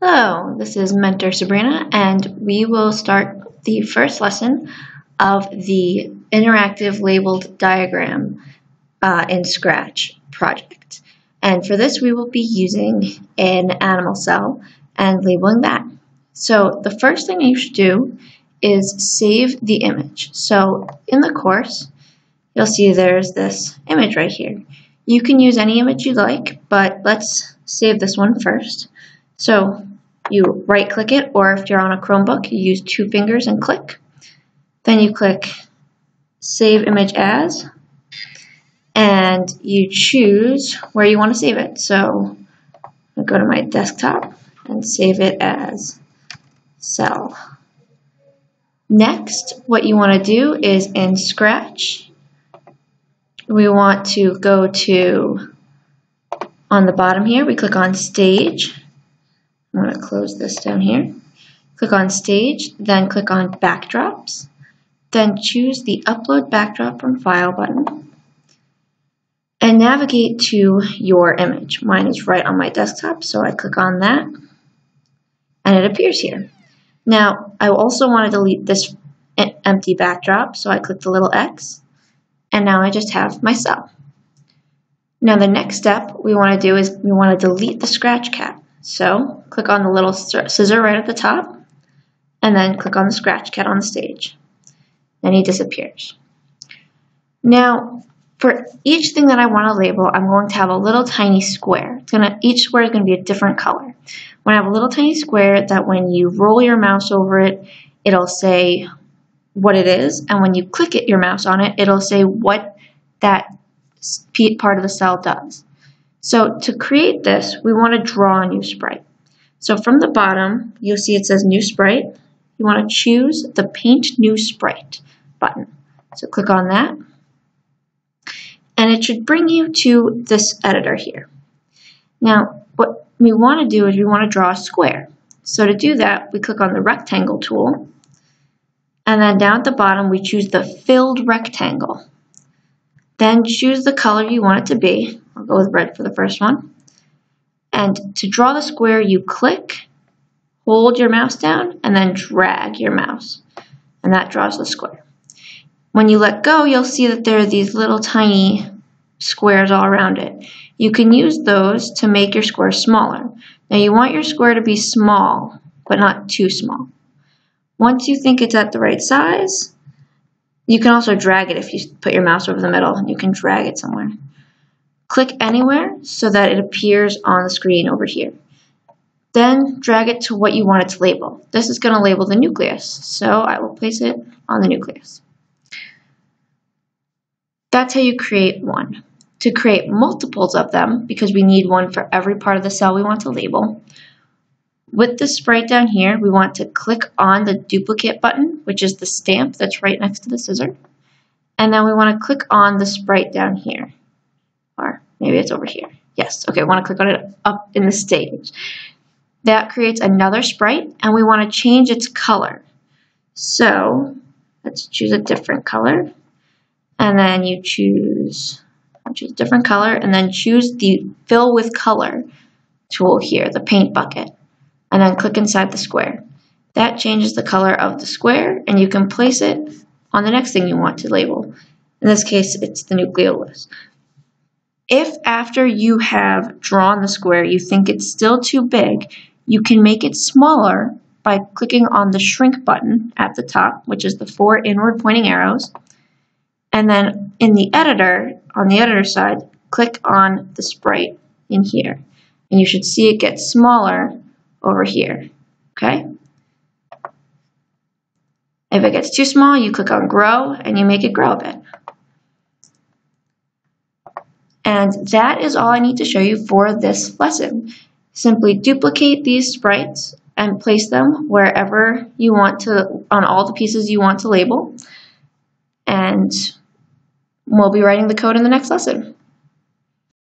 Hello, this is Mentor Sabrina, and we will start the first lesson of the interactive labeled diagram uh, in Scratch project. And for this, we will be using an animal cell and labeling that. So the first thing you should do is save the image. So in the course, you'll see there's this image right here. You can use any image you like, but let's save this one first. So you right click it, or if you're on a Chromebook, you use two fingers and click. Then you click Save Image As, and you choose where you want to save it. So I go to my desktop and save it as cell. Next, what you want to do is in Scratch, we want to go to, on the bottom here, we click on Stage, I'm going to close this down here. Click on Stage, then click on Backdrops. Then choose the Upload Backdrop from File button. And navigate to your image. Mine is right on my desktop, so I click on that. And it appears here. Now, I also want to delete this empty backdrop, so I click the little X. And now I just have my cell. Now the next step we want to do is we want to delete the scratch cat. So click on the little scissor right at the top and then click on the scratch cat on the stage. Then he disappears. Now, for each thing that I want to label, I'm going to have a little tiny square. It's gonna, each square is going to be a different color. When I have a little tiny square that when you roll your mouse over it, it'll say what it is, and when you click it, your mouse on it, it'll say what that part of the cell does. So to create this, we want to draw a new sprite. So from the bottom, you'll see it says New Sprite. You want to choose the Paint New Sprite button. So click on that. And it should bring you to this editor here. Now, what we want to do is we want to draw a square. So to do that, we click on the Rectangle tool. And then down at the bottom, we choose the Filled Rectangle. Then choose the color you want it to be. I'll go with red for the first one. And to draw the square, you click, hold your mouse down, and then drag your mouse. And that draws the square. When you let go, you'll see that there are these little tiny squares all around it. You can use those to make your square smaller. Now you want your square to be small, but not too small. Once you think it's at the right size, you can also drag it if you put your mouse over the middle you can drag it somewhere. Click anywhere so that it appears on the screen over here. Then drag it to what you want it to label. This is going to label the nucleus, so I will place it on the nucleus. That's how you create one. To create multiples of them, because we need one for every part of the cell we want to label, with the sprite down here, we want to click on the duplicate button, which is the stamp that's right next to the scissor. And then we want to click on the sprite down here. Maybe it's over here. Yes, okay, I want to click on it up in the stage. That creates another sprite, and we want to change its color. So let's choose a different color. And then you choose, choose a different color, and then choose the fill with color tool here, the paint bucket and then click inside the square. That changes the color of the square and you can place it on the next thing you want to label. In this case, it's the nucleolus. If after you have drawn the square you think it's still too big, you can make it smaller by clicking on the shrink button at the top, which is the four inward pointing arrows. And then in the editor, on the editor side, click on the sprite in here. And you should see it get smaller over here, okay? If it gets too small, you click on grow and you make it grow a bit. And that is all I need to show you for this lesson. Simply duplicate these sprites and place them wherever you want to, on all the pieces you want to label. And we'll be writing the code in the next lesson.